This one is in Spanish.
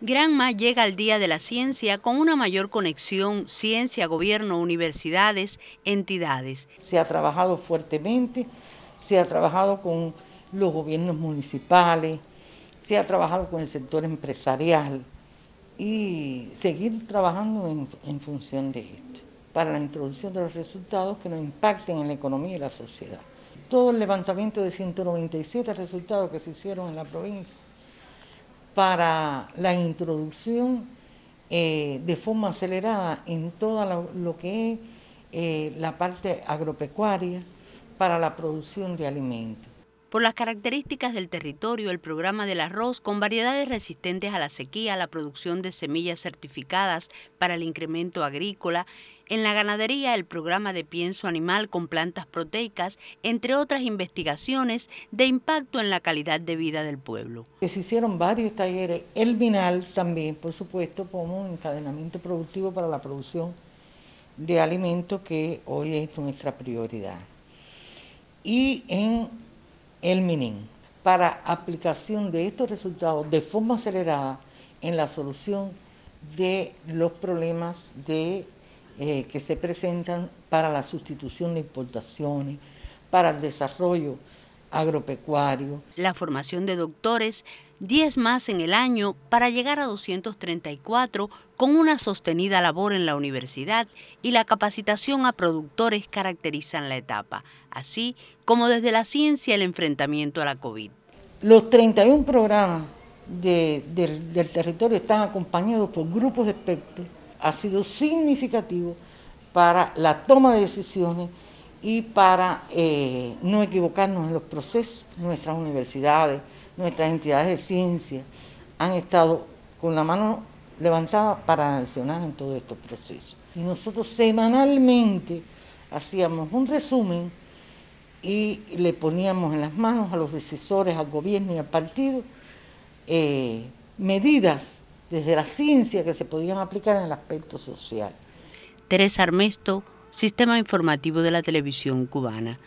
Granma llega al Día de la Ciencia con una mayor conexión ciencia, gobierno, universidades, entidades. Se ha trabajado fuertemente, se ha trabajado con los gobiernos municipales, se ha trabajado con el sector empresarial y seguir trabajando en, en función de esto, para la introducción de los resultados que no impacten en la economía y la sociedad. Todo el levantamiento de 197 resultados que se hicieron en la provincia para la introducción eh, de forma acelerada en todo lo, que es eh, la parte agropecuaria para la producción de alimentos. Por las características del territorio, el programa del arroz con variedades resistentes a la sequía, la producción de semillas certificadas para el incremento agrícola, en la ganadería el programa de pienso animal con plantas proteicas, entre otras investigaciones de impacto en la calidad de vida del pueblo. Se hicieron varios talleres, el Minal también, por supuesto, como un encadenamiento productivo para la producción de alimentos que hoy es nuestra prioridad. Y en el MININ, para aplicación de estos resultados de forma acelerada en la solución de los problemas de eh, que se presentan para la sustitución de importaciones, para el desarrollo agropecuario. La formación de doctores, 10 más en el año para llegar a 234 con una sostenida labor en la universidad y la capacitación a productores caracterizan la etapa, así como desde la ciencia el enfrentamiento a la COVID. Los 31 programas del territorio están acompañados por grupos de expertos ha sido significativo para la toma de decisiones y para eh, no equivocarnos en los procesos. Nuestras universidades, nuestras entidades de ciencia han estado con la mano levantada para accionar en todos estos procesos. Y nosotros semanalmente hacíamos un resumen y le poníamos en las manos a los decisores, al gobierno y al partido eh, medidas desde la ciencia que se podían aplicar en el aspecto social. Teresa Armesto, Sistema Informativo de la Televisión Cubana.